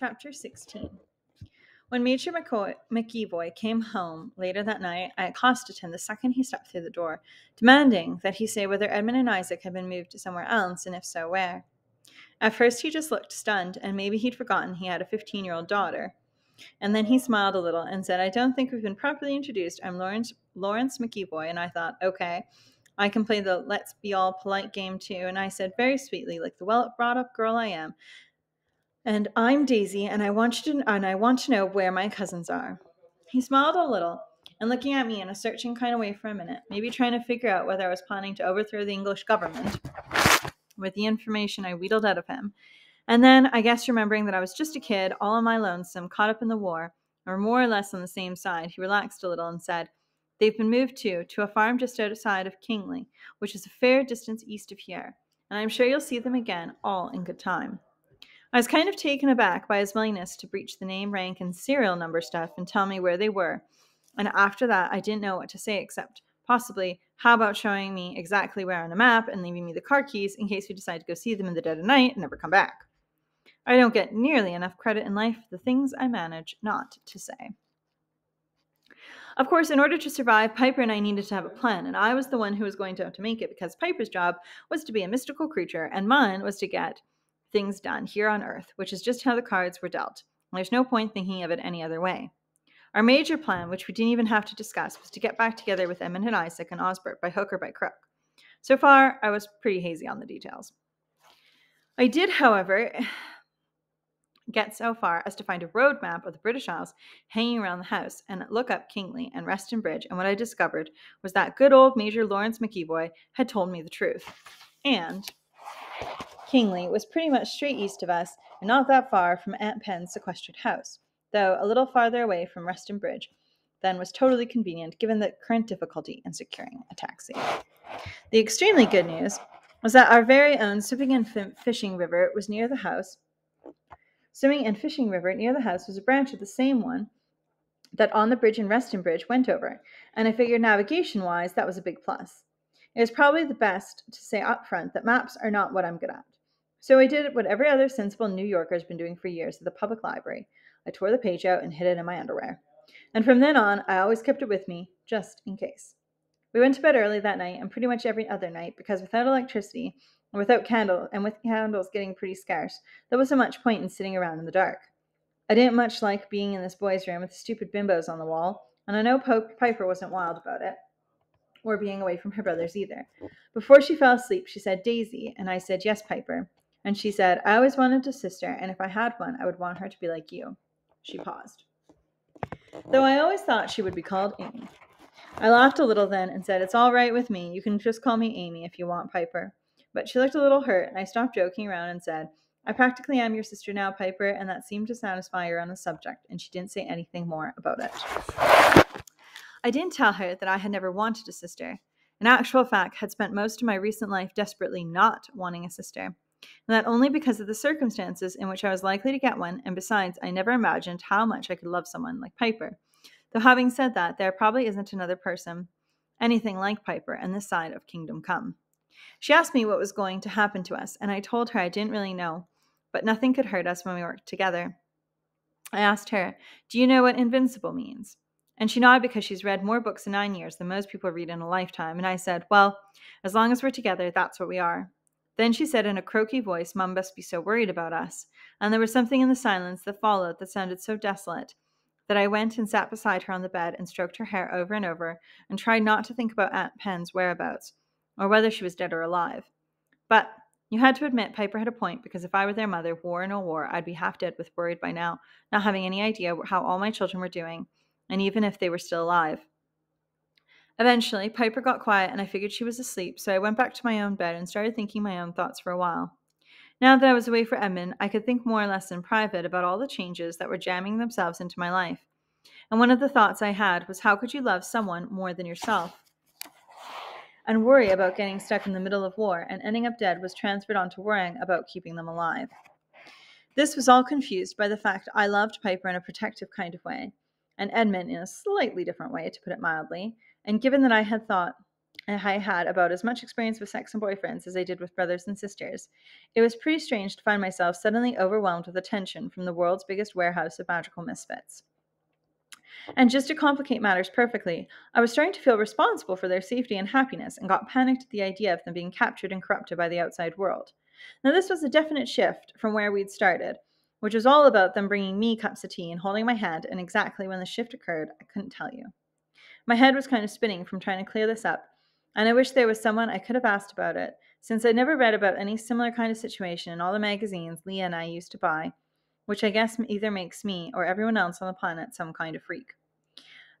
Chapter 16 When Major McCoy, McEvoy came home later that night, I accosted him the second he stepped through the door, demanding that he say whether Edmund and Isaac had been moved to somewhere else, and if so, where. At first, he just looked stunned, and maybe he'd forgotten he had a 15 year old daughter. And then he smiled a little and said, I don't think we've been properly introduced. I'm Lawrence, Lawrence McEvoy. And I thought, okay, I can play the let's be all polite game too. And I said very sweetly, like the well brought up girl I am, and I'm Daisy, and I want you to and I want to know where my cousins are. He smiled a little and looking at me in a searching kind of way for a minute, maybe trying to figure out whether I was planning to overthrow the English government with the information I wheedled out of him. And then, I guess remembering that I was just a kid, all on my lonesome, caught up in the war, or more or less on the same side, he relaxed a little and said, They've been moved to, to a farm just outside of Kingley, which is a fair distance east of here, and I'm sure you'll see them again, all in good time. I was kind of taken aback by his willingness to breach the name, rank, and serial number stuff and tell me where they were. And after that, I didn't know what to say except possibly, how about showing me exactly where on a map and leaving me the car keys in case we decide to go see them in the dead of night and never come back? I don't get nearly enough credit in life for the things I manage not to say. Of course, in order to survive, Piper and I needed to have a plan, and I was the one who was going to have to make it because Piper's job was to be a mystical creature, and mine was to get things done here on Earth, which is just how the cards were dealt. There's no point thinking of it any other way. Our major plan, which we didn't even have to discuss, was to get back together with Edmund and Isaac and Osbert by hook or by crook. So far, I was pretty hazy on the details. I did, however, get so far as to find a road map of the British Isles hanging around the house and look up Kingley and Reston Bridge, and what I discovered was that good old Major Lawrence McEvoy had told me the truth. And Kingley was pretty much straight east of us and not that far from Aunt Pen's sequestered house, though a little farther away from Reston Bridge than was totally convenient given the current difficulty in securing a taxi. The extremely good news was that our very own Swimming and Fishing River was near the house. Swimming and Fishing River near the house was a branch of the same one that on the bridge in Reston Bridge went over, and I figured navigation wise that was a big plus. It is probably the best to say up front that maps are not what I'm good at. So I did what every other sensible New Yorker has been doing for years at the public library. I tore the page out and hid it in my underwear. And from then on, I always kept it with me, just in case. We went to bed early that night and pretty much every other night because without electricity and without candle and with candles getting pretty scarce, there wasn't much point in sitting around in the dark. I didn't much like being in this boys' room with the stupid bimbos on the wall, and I know Pope Piper wasn't wild about it, or being away from her brothers either. Oh. Before she fell asleep, she said, Daisy, and I said, Yes, Piper. And she said, I always wanted a sister, and if I had one, I would want her to be like you. She paused. Though I always thought she would be called Amy. I laughed a little then and said, It's all right with me. You can just call me Amy if you want, Piper. But she looked a little hurt, and I stopped joking around and said, I practically am your sister now, Piper, and that seemed to satisfy her on the subject, and she didn't say anything more about it. I didn't tell her that I had never wanted a sister. In actual fact, had spent most of my recent life desperately not wanting a sister and that only because of the circumstances in which I was likely to get one, and besides, I never imagined how much I could love someone like Piper. Though having said that, there probably isn't another person anything like Piper on this side of Kingdom Come. She asked me what was going to happen to us, and I told her I didn't really know, but nothing could hurt us when we worked together. I asked her, Do you know what invincible means? And she nodded because she's read more books in nine years than most people read in a lifetime. And I said, Well, as long as we're together, that's what we are. Then she said in a croaky voice, Mum must be so worried about us. And there was something in the silence that followed that sounded so desolate that I went and sat beside her on the bed and stroked her hair over and over and tried not to think about Aunt Pen's whereabouts or whether she was dead or alive. But you had to admit Piper had a point because if I were their mother, war or no war, I'd be half dead with worried by now, not having any idea how all my children were doing, and even if they were still alive. Eventually, Piper got quiet and I figured she was asleep, so I went back to my own bed and started thinking my own thoughts for a while. Now that I was away for Edmund, I could think more or less in private about all the changes that were jamming themselves into my life. And one of the thoughts I had was how could you love someone more than yourself? And worry about getting stuck in the middle of war and ending up dead was transferred onto worrying about keeping them alive. This was all confused by the fact I loved Piper in a protective kind of way, and Edmund in a slightly different way, to put it mildly, and given that I had thought and I had about as much experience with sex and boyfriends as I did with brothers and sisters. It was pretty strange to find myself suddenly overwhelmed with attention from the world's biggest warehouse of magical misfits. And just to complicate matters perfectly, I was starting to feel responsible for their safety and happiness and got panicked at the idea of them being captured and corrupted by the outside world. Now, this was a definite shift from where we'd started, which was all about them bringing me cups of tea and holding my hand, and exactly when the shift occurred, I couldn't tell you. My head was kind of spinning from trying to clear this up, and I wish there was someone I could have asked about it, since I'd never read about any similar kind of situation in all the magazines Leah and I used to buy, which I guess either makes me or everyone else on the planet some kind of freak.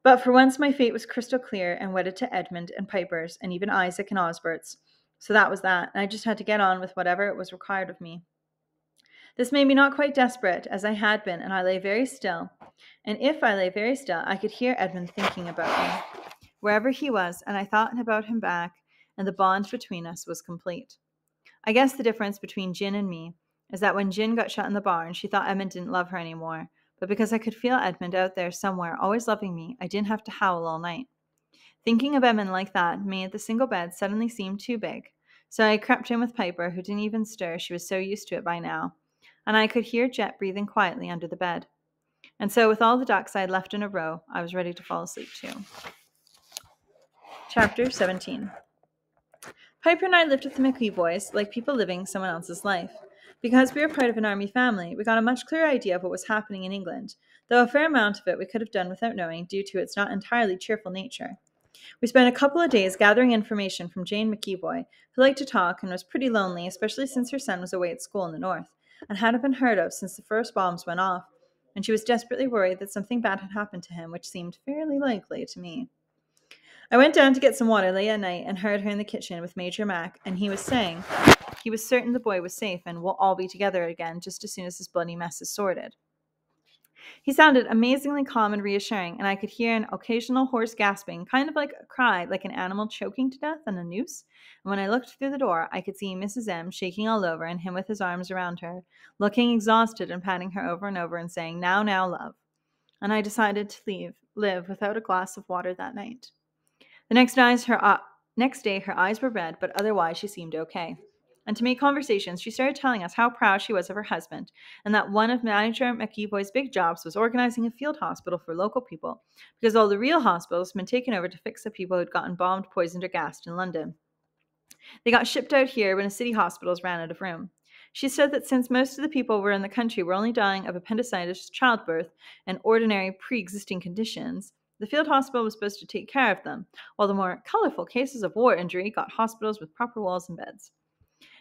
But for once, my fate was crystal clear and wedded to Edmund and Piper's and even Isaac and Osbert's. So that was that, and I just had to get on with whatever it was required of me. This made me not quite desperate, as I had been, and I lay very still. And if I lay very still, I could hear Edmund thinking about me, wherever he was, and I thought about him back, and the bond between us was complete. I guess the difference between Gin and me is that when Gin got shut in the barn, she thought Edmund didn't love her anymore, but because I could feel Edmund out there somewhere, always loving me, I didn't have to howl all night. Thinking of Edmund like that made the single bed suddenly seem too big, so I crept in with Piper, who didn't even stir, she was so used to it by now, and I could hear Jet breathing quietly under the bed. And so, with all the ducks I had left in a row, I was ready to fall asleep too. Chapter 17 Piper and I lived with the McEvoys like people living someone else's life. Because we were part of an army family, we got a much clearer idea of what was happening in England, though a fair amount of it we could have done without knowing due to its not entirely cheerful nature. We spent a couple of days gathering information from Jane McEvoy, who liked to talk and was pretty lonely, especially since her son was away at school in the north, and hadn't been heard of since the first bombs went off, and she was desperately worried that something bad had happened to him, which seemed fairly likely to me. I went down to get some water late at night and heard her in the kitchen with Major Mac, and he was saying he was certain the boy was safe and we'll all be together again just as soon as this bloody mess is sorted. He sounded amazingly calm and reassuring, and I could hear an occasional hoarse gasping, kind of like a cry, like an animal choking to death on a noose. And when I looked through the door, I could see Mrs. M shaking all over and him with his arms around her, looking exhausted and patting her over and over and saying, Now, now, love. And I decided to leave, live without a glass of water that night. The next, eyes, her, uh, next day, her eyes were red, but otherwise she seemed okay and to make conversations, she started telling us how proud she was of her husband and that one of manager McEvoy's big jobs was organizing a field hospital for local people because all the real hospitals had been taken over to fix the people who'd gotten bombed, poisoned, or gassed in London. They got shipped out here when the city hospitals ran out of room. She said that since most of the people were in the country were only dying of appendicitis, childbirth, and ordinary pre existing conditions, the field hospital was supposed to take care of them, while the more colorful cases of war injury got hospitals with proper walls and beds.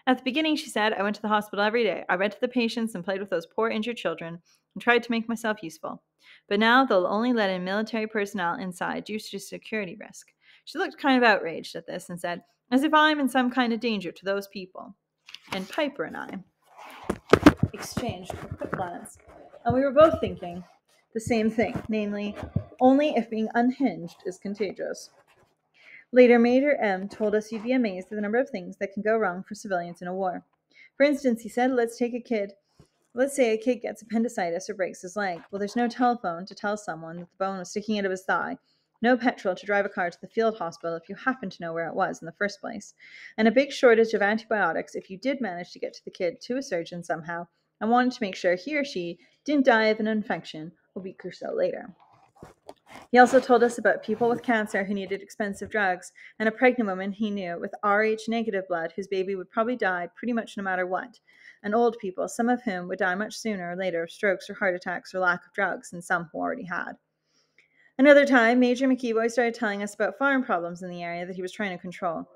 At the beginning, she said, I went to the hospital every day. I read to the patients and played with those poor injured children and tried to make myself useful. But now they'll only let in military personnel inside due to security risk. She looked kind of outraged at this and said, as if I'm in some kind of danger to those people. And Piper and I exchanged a quick glance, and we were both thinking the same thing, namely, only if being unhinged is contagious. Later, Major M told us you'd be amazed at the number of things that can go wrong for civilians in a war. For instance, he said, let's take a kid. Let's say a kid gets appendicitis or breaks his leg. Well, there's no telephone to tell someone that the bone was sticking out of his thigh, no petrol to drive a car to the field hospital if you happen to know where it was in the first place, and a big shortage of antibiotics if you did manage to get to the kid to a surgeon somehow and wanted to make sure he or she didn't die of an infection a week or so later. He also told us about people with cancer who needed expensive drugs, and a pregnant woman he knew with Rh negative blood whose baby would probably die pretty much no matter what, and old people, some of whom would die much sooner or later of strokes or heart attacks or lack of drugs than some who already had. Another time, Major McEvoy started telling us about farm problems in the area that he was trying to control.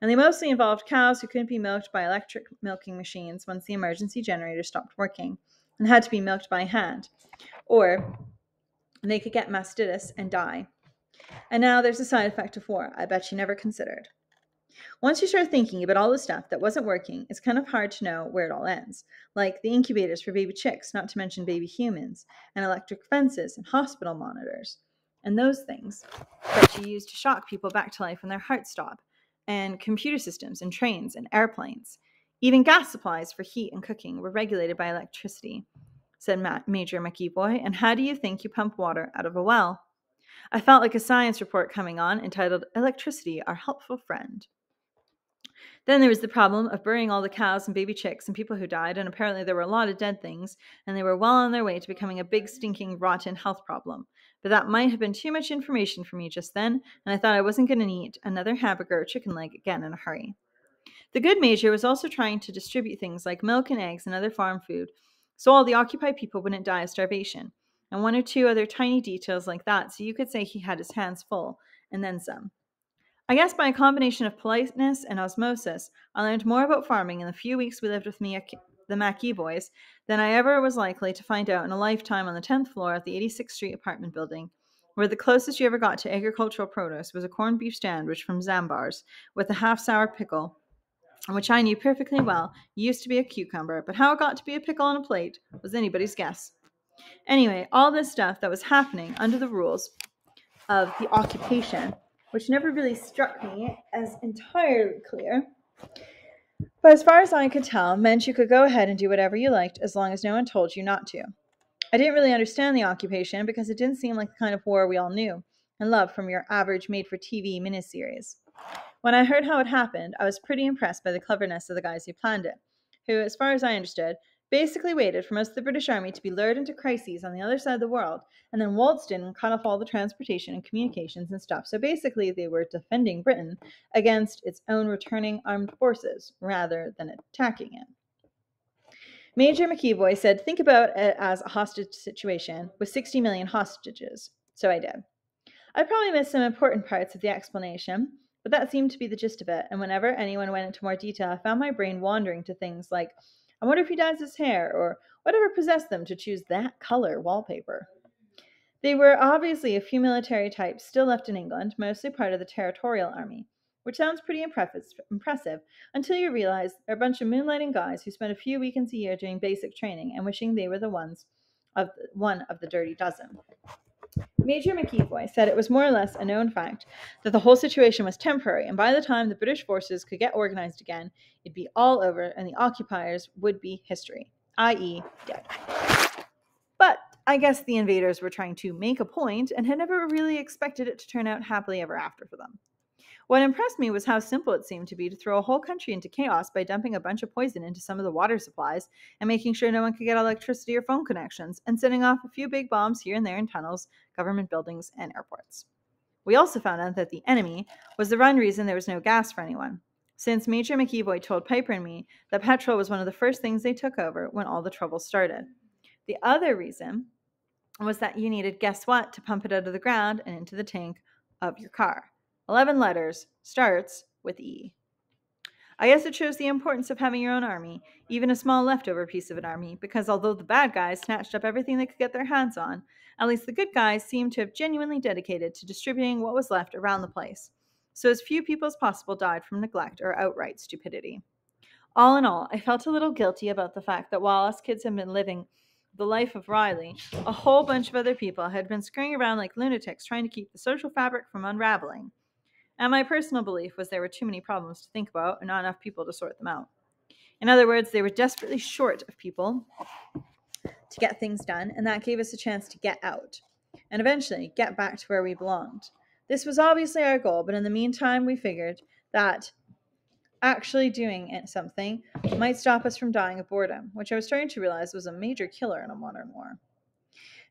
And they mostly involved cows who couldn't be milked by electric milking machines once the emergency generator stopped working and had to be milked by hand, or and they could get mastitis and die. And now there's a side effect of war I bet you never considered. Once you start thinking about all the stuff that wasn't working, it's kind of hard to know where it all ends. Like the incubators for baby chicks, not to mention baby humans, and electric fences and hospital monitors, and those things that you use to shock people back to life when their hearts stop, and computer systems and trains and airplanes. Even gas supplies for heat and cooking were regulated by electricity said Major McEvoy. And how do you think you pump water out of a well? I felt like a science report coming on entitled Electricity, Our Helpful Friend. Then there was the problem of burying all the cows and baby chicks and people who died, and apparently there were a lot of dead things, and they were well on their way to becoming a big, stinking, rotten health problem. But that might have been too much information for me just then, and I thought I wasn't going to eat another hamburger or chicken leg again in a hurry. The good major was also trying to distribute things like milk and eggs and other farm food, so all the occupied people wouldn't die of starvation, and one or two other tiny details like that, so you could say he had his hands full, and then some. I guess by a combination of politeness and osmosis, I learned more about farming in the few weeks we lived with the McEvoys, than I ever was likely to find out in a lifetime on the 10th floor of the 86th Street apartment building, where the closest you ever got to agricultural produce was a corned beef sandwich from Zabar's with a half sour pickle, which I knew perfectly well used to be a cucumber, but how it got to be a pickle on a plate was anybody's guess. Anyway, all this stuff that was happening under the rules of the occupation which never really struck me as entirely clear. But as far as I could tell, meant you could go ahead and do whatever you liked as long as no one told you not to. I didn't really understand the occupation because it didn't seem like the kind of war we all knew and loved from your average made for TV miniseries. When I heard how it happened, I was pretty impressed by the cleverness of the guys who planned it, who, as far as I understood, basically waited for most of the British Army to be lured into crises on the other side of the world, and then waltzed in and cut off all the transportation and communications and stuff. So basically, they were defending Britain against its own returning armed forces rather than attacking it. Major McEvoy said, Think about it as a hostage situation with 60 million hostages. So I did. I probably missed some important parts of the explanation, but that seemed to be the gist of it. And whenever anyone went into more detail, I found my brain wandering to things like, I wonder if he dyes his hair, or whatever possessed them to choose that color wallpaper. They were obviously a few military types still left in England, mostly part of the Territorial Army, which sounds pretty impressive until you realize they're a bunch of moonlighting guys who spend a few weekends a year doing basic training and wishing they were the ones of one of the dirty dozen. Major McEvoy said it was more or less a known fact that the whole situation was temporary, and by the time the British forces could get organized again, it'd be all over and the occupiers would be history, i.e., dead. But I guess the invaders were trying to make a point and had never really expected it to turn out happily ever after for them. What impressed me was how simple it seemed to be to throw a whole country into chaos by dumping a bunch of poison into some of the water supplies and making sure no one could get electricity or phone connections, and setting off a few big bombs here and there in tunnels, government buildings, and airports. We also found out that the enemy was the one reason there was no gas for anyone, since Major McEvoy told Piper and me that petrol was one of the first things they took over when all the trouble started. The other reason was that you needed, guess what, to pump it out of the ground and into the tank of your car. 11 letters, starts with E. I guess it shows the importance of having your own army, even a small leftover piece of an army, because although the bad guys snatched up everything they could get their hands on, at least the good guys seemed to have genuinely dedicated to distributing what was left around the place, so as few people as possible died from neglect or outright stupidity. All in all, I felt a little guilty about the fact that while us kids had been living the life of Riley, a whole bunch of other people had been scurrying around like lunatics trying to keep the social fabric from unraveling. And my personal belief was there were too many problems to think about and not enough people to sort them out. In other words, they were desperately short of people to get things done, and that gave us a chance to get out and eventually get back to where we belonged. This was obviously our goal, but in the meantime, we figured that actually doing something might stop us from dying of boredom, which I was starting to realize was a major killer in a modern war.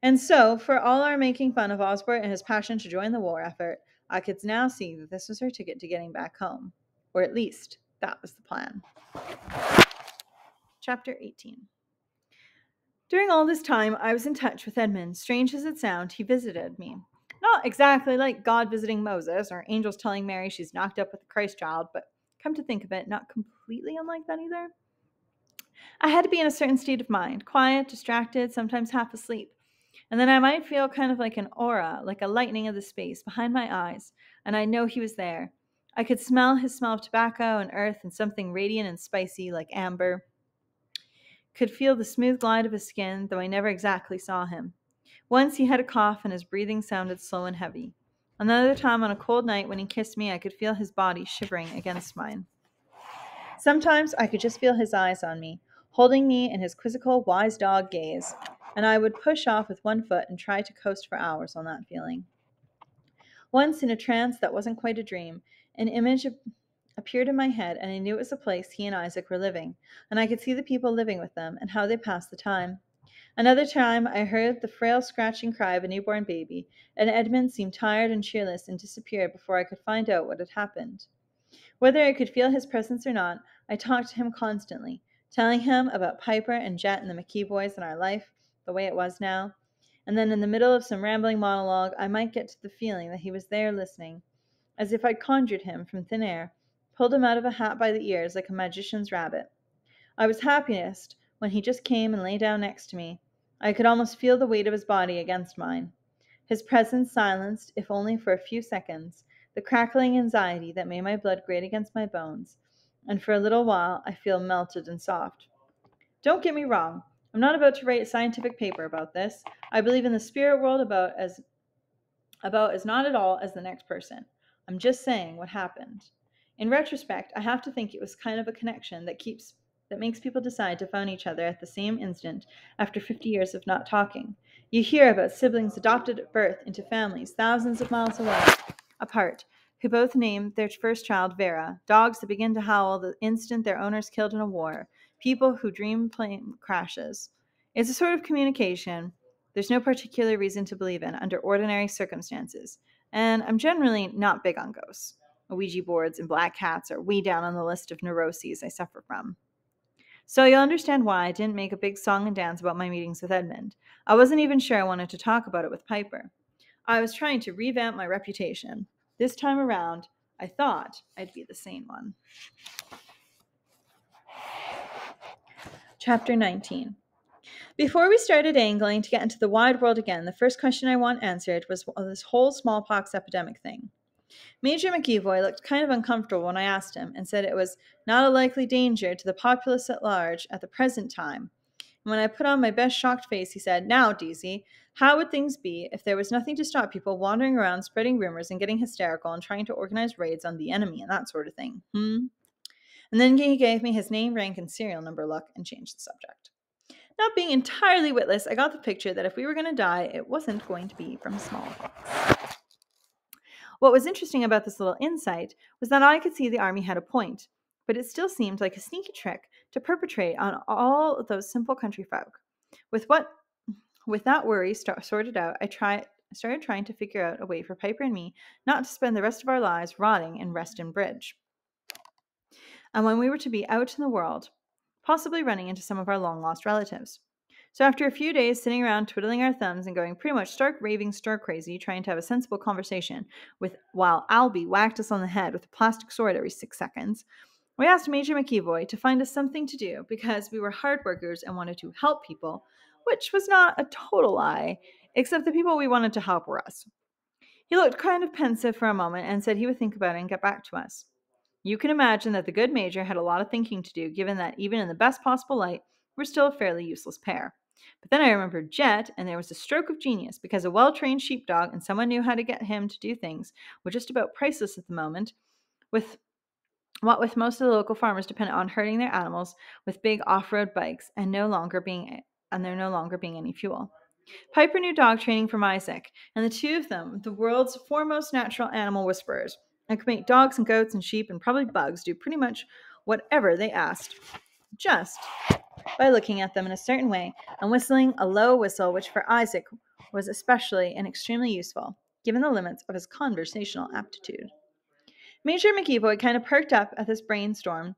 And so, for all our making fun of Osbert and his passion to join the war effort, I could now see that this was her ticket to getting back home, or at least that was the plan. Chapter 18 During all this time, I was in touch with Edmund. Strange as it sounds, he visited me. Not exactly like God visiting Moses or angels telling Mary she's knocked up with the Christ child, but come to think of it, not completely unlike that either. I had to be in a certain state of mind quiet, distracted, sometimes half asleep. And then I might feel kind of like an aura, like a lightning of the space behind my eyes, and I know he was there. I could smell his smell of tobacco and earth and something radiant and spicy like amber. Could feel the smooth glide of his skin, though I never exactly saw him. Once he had a cough and his breathing sounded slow and heavy. Another time on a cold night when he kissed me, I could feel his body shivering against mine. Sometimes I could just feel his eyes on me, holding me in his quizzical, wise dog gaze and I would push off with one foot and try to coast for hours on that feeling. Once, in a trance that wasn't quite a dream, an image appeared in my head, and I knew it was the place he and Isaac were living, and I could see the people living with them and how they passed the time. Another time, I heard the frail scratching cry of a newborn baby, and Edmund seemed tired and cheerless and disappeared before I could find out what had happened. Whether I could feel his presence or not, I talked to him constantly, telling him about Piper and Jet and the McEvoys in our life, the way it was now. And then in the middle of some rambling monologue, I might get to the feeling that he was there listening, as if I'd conjured him from thin air, pulled him out of a hat by the ears like a magician's rabbit. I was happiest when he just came and lay down next to me. I could almost feel the weight of his body against mine. His presence silenced, if only for a few seconds, the crackling anxiety that made my blood grate against my bones, and for a little while I feel melted and soft. Don't get me wrong. I'm not about to write a scientific paper about this. I believe in the spirit world about as about as not at all as the next person. I'm just saying what happened. In retrospect, I have to think it was kind of a connection that keeps that makes people decide to phone each other at the same instant after 50 years of not talking. You hear about siblings adopted at birth into families thousands of miles away apart, who both name their first child Vera, dogs that begin to howl the instant their owner's killed in a war, people who dream plane crashes. It's a sort of communication there's no particular reason to believe in under ordinary circumstances, and I'm generally not big on ghosts. Ouija boards and black cats are way down on the list of neuroses I suffer from. So you'll understand why I didn't make a big song and dance about my meetings with Edmund. I wasn't even sure I wanted to talk about it with Piper. I was trying to revamp my reputation. This time around, I thought I'd be the sane one. Chapter 19 Before we started angling to get into the wide world again, the first question I want answered was this whole smallpox epidemic thing. Major McEvoy looked kind of uncomfortable when I asked him and said it was not a likely danger to the populace at large at the present time. And when I put on my best shocked face, he said, Now, Deasy, how would things be if there was nothing to stop people wandering around spreading rumors and getting hysterical and trying to organize raids on the enemy and that sort of thing? Hmm? And then he gave me his name, rank, and serial number look and changed the subject. Not being entirely witless, I got the picture that if we were going to die, it wasn't going to be from smallpox. What was interesting about this little insight was that I could see the army had a point, but it still seemed like a sneaky trick to perpetrate on all those simple country folk. With what with that worry st- sorted out, I tried started trying to figure out a way for Piper and me not to spend the rest of our lives rotting in Reston Bridge. And when we were to be out in the world, possibly running into some of our long lost relatives. So after a few days sitting around twiddling our thumbs and going pretty much stark raving stir crazy trying to have a sensible conversation with while Albie whacked us on the head with a plastic sword every six seconds, we asked Major McEvoy to find us something to do because we were hard workers and wanted to help people, which was not a total lie, except the people we wanted to help were us. He looked kind of pensive for a moment and said he would think about it and get back to us. You can imagine that the good major had a lot of thinking to do, given that even in the best possible light, we're still a fairly useless pair. But then I remembered Jet, and there was a stroke of genius because a well trained sheepdog and someone knew how to get him to do things were just about priceless at the moment. With what with most of the local farmers dependent on herding their animals with big off-road bikes and no longer being and there no longer being any fuel. Piper knew dog training from Isaac, and the two of them, the world's foremost natural animal whisperers, and could make dogs and goats and sheep and probably bugs do pretty much whatever they asked. Just by looking at them in a certain way and whistling a low whistle, which for Isaac was especially and extremely useful, given the limits of his conversational aptitude. Major McEvoy kind of perked up at this brainstorm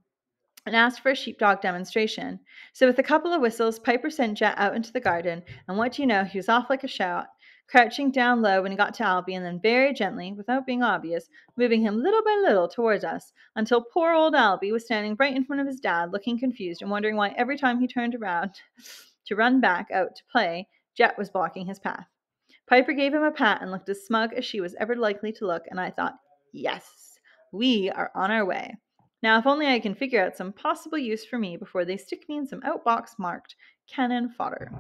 and asked for a sheepdog demonstration. So, with a couple of whistles, Piper sent Jet out into the garden, and what do you know, he was off like a shot, crouching down low when he got to Albie, and then very gently, without being obvious, moving him little by little towards us, until poor old Albie was standing right in front of his dad, looking confused and wondering why every time he turned around to run back out to play, Jet was blocking his path. Piper gave him a pat and looked as smug as she was ever likely to look, and I thought, yes, we are on our way. Now, if only I can figure out some possible use for me before they stick me in some outbox marked cannon fodder.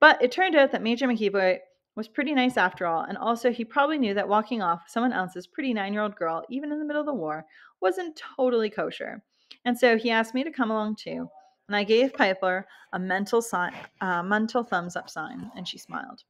But it turned out that Major McEvoy was pretty nice after all, and also he probably knew that walking off with someone else's pretty nine year old girl, even in the middle of the war, wasn't totally kosher. And so he asked me to come along too, and I gave Piper a mental sign, mental thumbs up sign, and she smiled.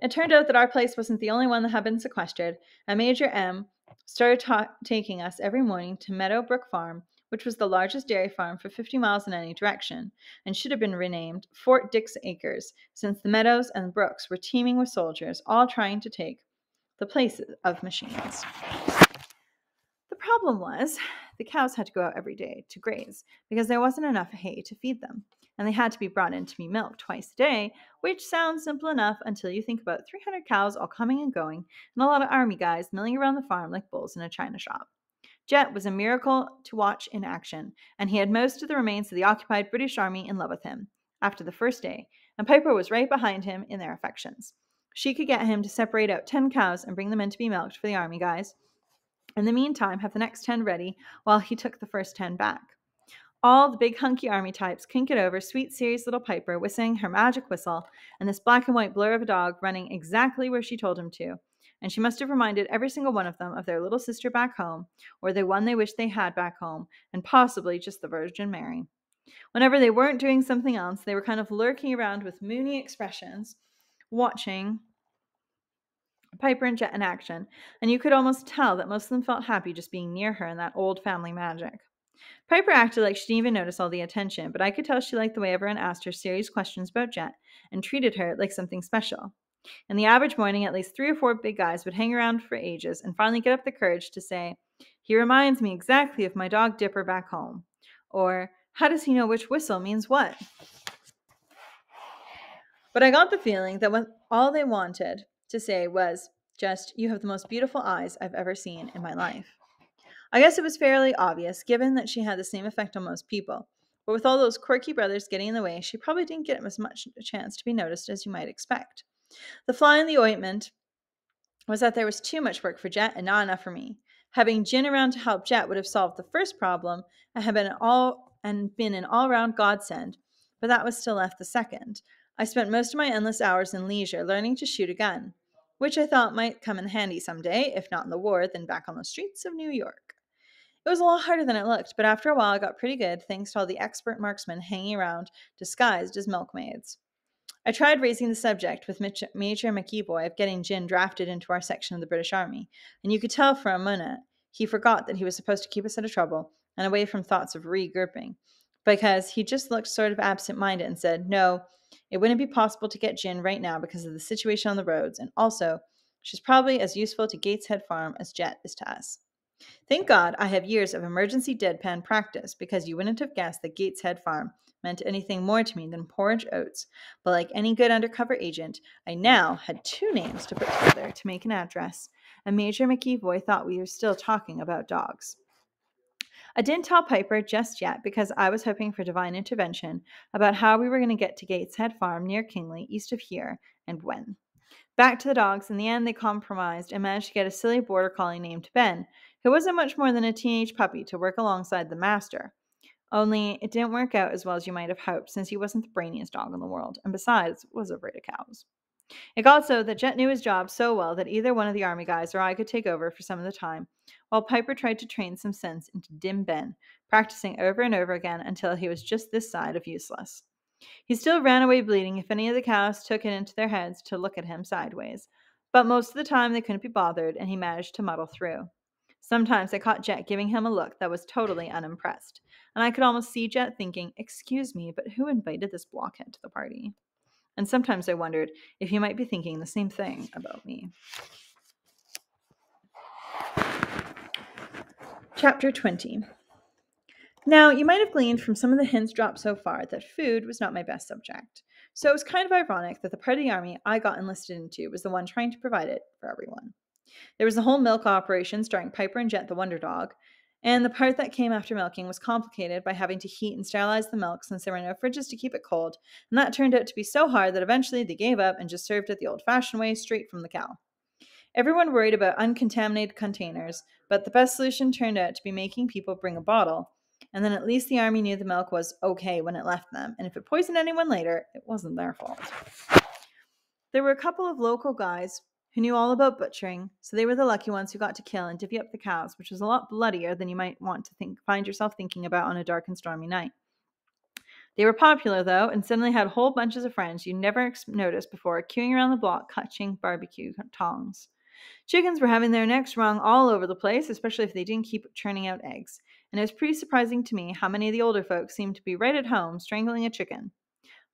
It turned out that our place wasn't the only one that had been sequestered, and Major M started ta- taking us every morning to Meadowbrook Farm, which was the largest dairy farm for 50 miles in any direction, and should have been renamed Fort Dix Acres, since the meadows and brooks were teeming with soldiers, all trying to take the places of machines. The problem was the cows had to go out every day to graze because there wasn't enough hay to feed them, and they had to be brought in to be milked twice a day, which sounds simple enough until you think about 300 cows all coming and going, and a lot of army guys milling around the farm like bulls in a china shop. Jet was a miracle to watch in action, and he had most of the remains of the occupied British Army in love with him after the first day, and Piper was right behind him in their affections. She could get him to separate out 10 cows and bring them in to be milked for the army guys. In the meantime, have the next 10 ready while he took the first 10 back. All the big hunky army types get over sweet, serious little Piper whistling her magic whistle and this black and white blur of a dog running exactly where she told him to. And she must have reminded every single one of them of their little sister back home, or the one they wished they had back home, and possibly just the Virgin Mary. Whenever they weren't doing something else, they were kind of lurking around with moony expressions, watching Piper and Jet in action, and you could almost tell that most of them felt happy just being near her in that old family magic. Piper acted like she didn't even notice all the attention, but I could tell she liked the way everyone asked her serious questions about Jet and treated her like something special. In the average morning, at least three or four big guys would hang around for ages and finally get up the courage to say, He reminds me exactly of my dog Dipper back home. Or, How does he know which whistle means what? But I got the feeling that what all they wanted to say was just, You have the most beautiful eyes I've ever seen in my life. I guess it was fairly obvious, given that she had the same effect on most people. But with all those quirky brothers getting in the way, she probably didn't get as much a chance to be noticed as you might expect. The fly in the ointment was that there was too much work for Jet and not enough for me. Having Gin around to help Jet would have solved the first problem and had been all and been an all-round godsend, but that was still left the second. I spent most of my endless hours in leisure learning to shoot a gun, which I thought might come in handy someday, if not in the war, then back on the streets of New York. It was a lot harder than it looked, but after a while I got pretty good thanks to all the expert marksmen hanging around disguised as milkmaids. I tried raising the subject with Major McEvoy of getting Gin drafted into our section of the British Army, and you could tell for a minute he forgot that he was supposed to keep us out of trouble and away from thoughts of regrouping, because he just looked sort of absent minded and said, No, it wouldn't be possible to get Gin right now because of the situation on the roads, and also, she's probably as useful to Gateshead Farm as Jet is to us. Thank God I have years of emergency deadpan practice because you wouldn't have guessed that Gateshead Farm meant anything more to me than porridge oats, but like any good undercover agent, I now had two names to put together to make an address, and Major McEvoy thought we were still talking about dogs. I didn't tell Piper just yet because I was hoping for divine intervention about how we were going to get to Gateshead Farm near Kingley, east of here, and when. Back to the dogs, in the end, they compromised and managed to get a silly border collie named Ben, who wasn't much more than a teenage puppy, to work alongside the master. Only it didn't work out as well as you might have hoped, since he wasn't the brainiest dog in the world, and besides, was afraid of cows. It got so that Jet knew his job so well that either one of the army guys or I could take over for some of the time, while Piper tried to train some sense into Dim Ben, practicing over and over again until he was just this side of useless. He still ran away bleeding if any of the cows took it into their heads to look at him sideways, but most of the time they couldn't be bothered, and he managed to muddle through. Sometimes I caught Jet giving him a look that was totally unimpressed, and I could almost see Jet thinking, Excuse me, but who invited this blockhead to the party? And sometimes I wondered if he might be thinking the same thing about me. Chapter 20 Now, you might have gleaned from some of the hints dropped so far that food was not my best subject. So it was kind of ironic that the part of the army I got enlisted into was the one trying to provide it for everyone. There was the whole milk operation starring Piper and Jet the Wonder Dog, and the part that came after milking was complicated by having to heat and sterilize the milk since there were no fridges to keep it cold, and that turned out to be so hard that eventually they gave up and just served it the old fashioned way straight from the cow. Everyone worried about uncontaminated containers, but the best solution turned out to be making people bring a bottle, and then at least the army knew the milk was okay when it left them, and if it poisoned anyone later, it wasn't their fault. There were a couple of local guys who knew all about butchering, so they were the lucky ones who got to kill and divvy up the cows, which was a lot bloodier than you might want to think find yourself thinking about on a dark and stormy night. They were popular, though, and suddenly had whole bunches of friends you never noticed before queuing around the block clutching barbecue tongs. Chickens were having their necks wrung all over the place, especially if they didn't keep churning out eggs, and it was pretty surprising to me how many of the older folks seemed to be right at home strangling a chicken.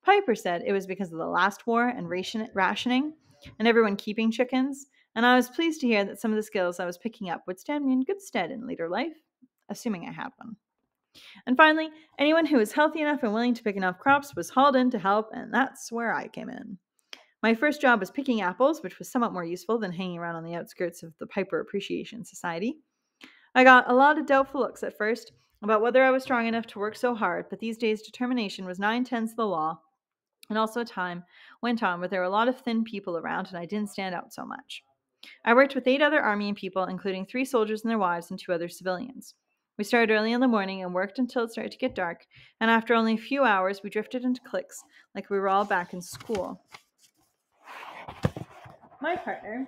Piper said it was because of the last war and ration- rationing, and everyone keeping chickens, and I was pleased to hear that some of the skills I was picking up would stand me in good stead in later life, assuming I had one. And finally, anyone who was healthy enough and willing to pick enough crops was hauled in to help, and that's where I came in. My first job was picking apples, which was somewhat more useful than hanging around on the outskirts of the Piper Appreciation Society. I got a lot of doubtful looks at first about whether I was strong enough to work so hard, but these days determination was nine tenths the law, and also a time went on where there were a lot of thin people around and I didn't stand out so much. I worked with eight other army people, including three soldiers and their wives and two other civilians. We started early in the morning and worked until it started to get dark, and after only a few hours, we drifted into cliques like we were all back in school. My partner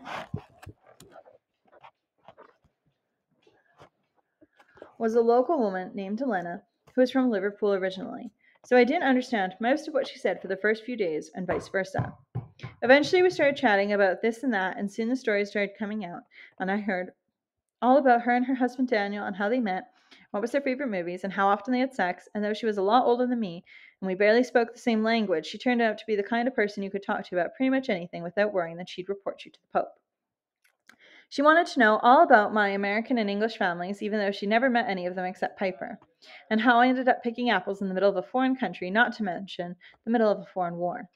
was a local woman named Elena who was from Liverpool originally, so I didn't understand most of what she said for the first few days, and vice versa. Eventually, we started chatting about this and that, and soon the stories started coming out, and I heard all about her and her husband Daniel and how they met, what was their favorite movies, and how often they had sex. And though she was a lot older than me, and we barely spoke the same language, she turned out to be the kind of person you could talk to about pretty much anything without worrying that she'd report you to the Pope. She wanted to know all about my American and English families, even though she never met any of them except Piper, and how I ended up picking apples in the middle of a foreign country, not to mention the middle of a foreign war.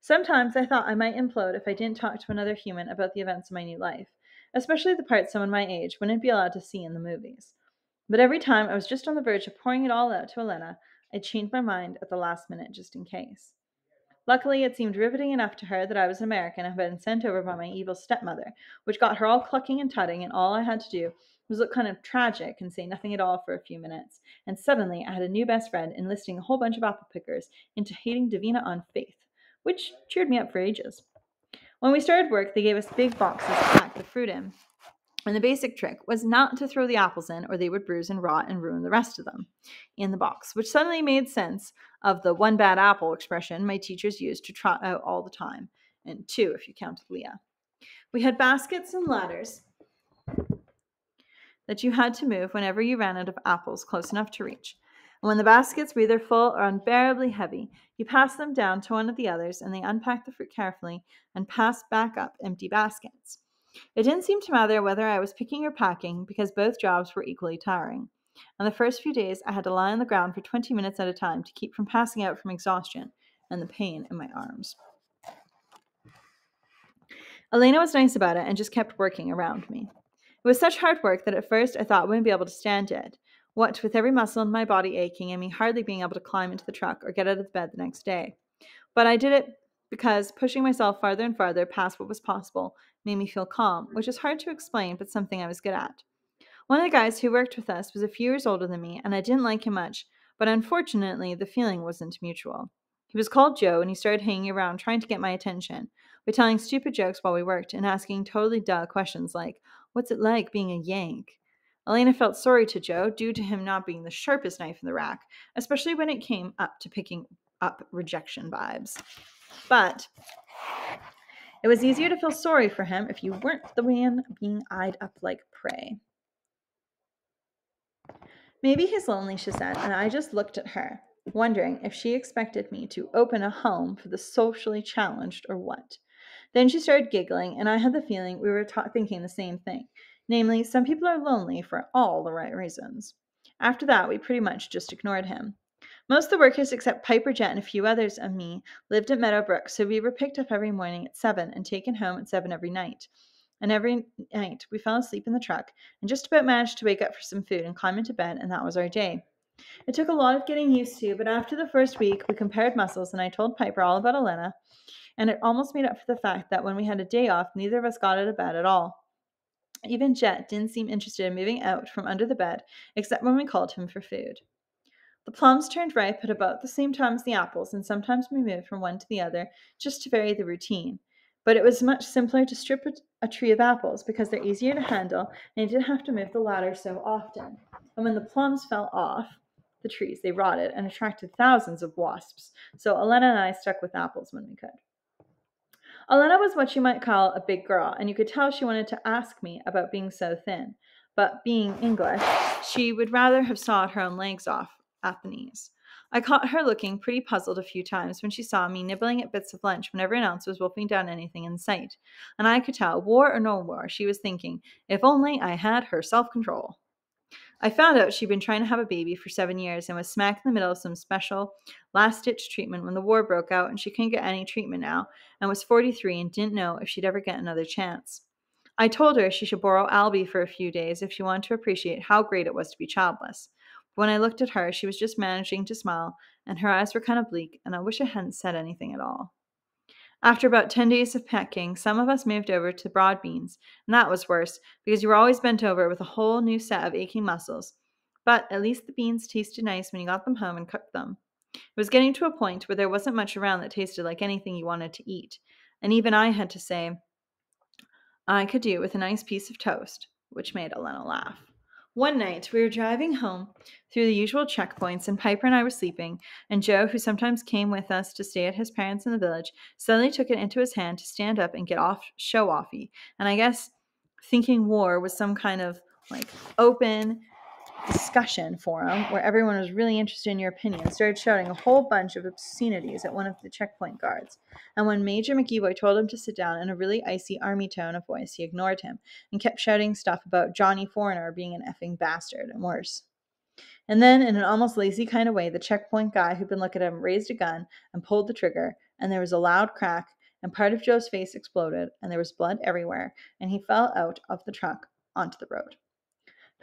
Sometimes I thought I might implode if I didn't talk to another human about the events of my new life, especially the parts someone my age wouldn't be allowed to see in the movies. But every time I was just on the verge of pouring it all out to Elena, I changed my mind at the last minute just in case. Luckily, it seemed riveting enough to her that I was an American and had been sent over by my evil stepmother, which got her all clucking and tutting, and all I had to do was look kind of tragic and say nothing at all for a few minutes. And suddenly, I had a new best friend enlisting a whole bunch of apple pickers into hating Davina on faith, which cheered me up for ages. When we started work, they gave us big boxes to pack the fruit in. And the basic trick was not to throw the apples in, or they would bruise and rot and ruin the rest of them in the box, which suddenly made sense of the one bad apple expression my teachers used to trot out all the time, and two if you counted Leah. We had baskets and ladders that you had to move whenever you ran out of apples close enough to reach. And when the baskets were either full or unbearably heavy, you passed them down to one of the others, and they unpacked the fruit carefully and passed back up empty baskets. It didn't seem to matter whether I was picking or packing because both jobs were equally tiring. On the first few days, I had to lie on the ground for 20 minutes at a time to keep from passing out from exhaustion and the pain in my arms. Elena was nice about it and just kept working around me. It was such hard work that at first I thought I wouldn't be able to stand it, what with every muscle in my body aching and me hardly being able to climb into the truck or get out of bed the next day. But I did it because pushing myself farther and farther past what was possible made me feel calm, which is hard to explain, but something I was good at. One of the guys who worked with us was a few years older than me, and I didn't like him much, but unfortunately, the feeling wasn't mutual. He was called Joe, and he started hanging around trying to get my attention by telling stupid jokes while we worked and asking totally duh questions like, What's it like being a Yank? Elena felt sorry to Joe due to him not being the sharpest knife in the rack, especially when it came up to picking up rejection vibes. But it was easier to feel sorry for him if you weren't the one being eyed up like prey. Maybe he's lonely, she said, and I just looked at her, wondering if she expected me to open a home for the socially challenged or what. Then she started giggling, and I had the feeling we were ta- thinking the same thing namely, some people are lonely for all the right reasons. After that, we pretty much just ignored him. Most of the workers, except Piper Jet and a few others and me, lived at Meadowbrook, so we were picked up every morning at 7 and taken home at 7 every night. And every night we fell asleep in the truck and just about managed to wake up for some food and climb into bed, and that was our day. It took a lot of getting used to, but after the first week, we compared muscles, and I told Piper all about Elena, and it almost made up for the fact that when we had a day off, neither of us got out of bed at all. Even Jet didn't seem interested in moving out from under the bed, except when we called him for food. The plums turned ripe at about the same time as the apples, and sometimes we moved from one to the other just to vary the routine. But it was much simpler to strip a tree of apples because they're easier to handle and you didn't have to move the ladder so often. And when the plums fell off, the trees. They rotted and attracted thousands of wasps. So Elena and I stuck with apples when we could. Elena was what you might call a big girl, and you could tell she wanted to ask me about being so thin. But being English, she would rather have sawed her own legs off at the knees. I caught her looking pretty puzzled a few times when she saw me nibbling at bits of lunch when everyone else was wolfing down anything in sight. And I could tell, war or no war, she was thinking, if only I had her self control. I found out she'd been trying to have a baby for seven years and was smack in the middle of some special last ditch treatment when the war broke out and she couldn't get any treatment now and was 43 and didn't know if she'd ever get another chance. I told her she should borrow Albie for a few days if she wanted to appreciate how great it was to be childless. But when I looked at her, she was just managing to smile, and her eyes were kind of bleak, and I wish I hadn't said anything at all. After about 10 days of packing, some of us moved over to broad beans, and that was worse because you were always bent over with a whole new set of aching muscles. But at least the beans tasted nice when you got them home and cooked them. It was getting to a point where there wasn't much around that tasted like anything you wanted to eat, and even I had to say, I could do with a nice piece of toast, which made Elena laugh. One night, we were driving home through the usual checkpoints, and Piper and I were sleeping, and Joe, who sometimes came with us to stay at his parents in the village, suddenly took it into his hand to stand up and get off show offy. And I guess thinking war was some kind of like open discussion forum where everyone was really interested in your opinion started shouting a whole bunch of obscenities at one of the checkpoint guards. And when Major McEvoy told him to sit down in a really icy army tone of voice, he ignored him and kept shouting stuff about Johnny Foreigner being an effing bastard and worse. And then, in an almost lazy kind of way, the checkpoint guy who'd been looking at him raised a gun and pulled the trigger, and there was a loud crack, and part of Joe's face exploded, and there was blood everywhere, and he fell out of the truck onto the road.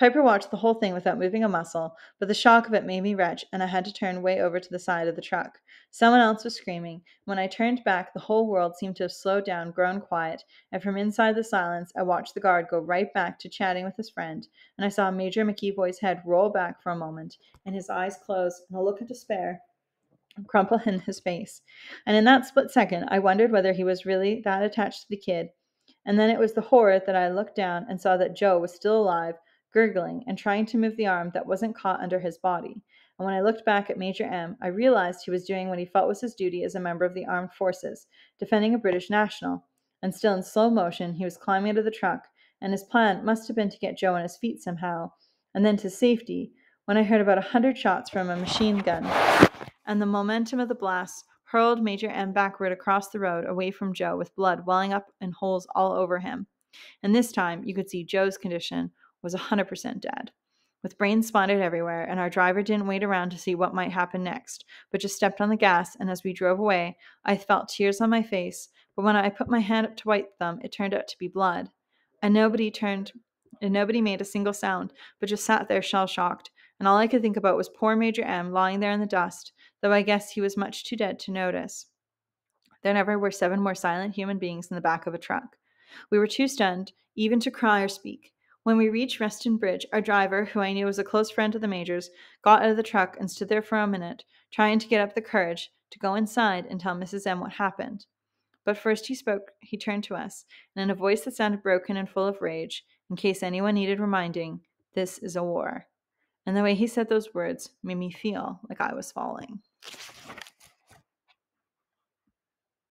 Piper watched the whole thing without moving a muscle, but the shock of it made me retch, and I had to turn way over to the side of the truck. Someone else was screaming. When I turned back, the whole world seemed to have slowed down, grown quiet, and from inside the silence, I watched the guard go right back to chatting with his friend, and I saw Major McEvoy's head roll back for a moment, and his eyes close, and a look of despair crumple in his face. And in that split second, I wondered whether he was really that attached to the kid. And then it was the horror that I looked down and saw that Joe was still alive gurgling and trying to move the arm that wasn't caught under his body. And when I looked back at Major M, I realized he was doing what he felt was his duty as a member of the armed forces, defending a British national. And still in slow motion, he was climbing out of the truck, and his plan must have been to get Joe on his feet somehow, and then to safety, when I heard about a hundred shots from a machine gun. And the momentum of the blast hurled Major M backward across the road away from Joe with blood welling up in holes all over him. And this time you could see Joe's condition was 100% dead, with brains spotted everywhere, and our driver didn't wait around to see what might happen next, but just stepped on the gas, and as we drove away, I felt tears on my face, but when I put my hand up to wipe them, it turned out to be blood. And nobody turned and nobody made a single sound, but just sat there shell shocked, and all I could think about was poor Major M lying there in the dust, though I guess he was much too dead to notice. There never were seven more silent human beings in the back of a truck. We were too stunned even to cry or speak. When we reached Reston Bridge, our driver, who I knew was a close friend of the Major's, got out of the truck and stood there for a minute, trying to get up the courage to go inside and tell Mrs. M what happened. But first he spoke, he turned to us, and in a voice that sounded broken and full of rage, in case anyone needed reminding, this is a war. And the way he said those words made me feel like I was falling.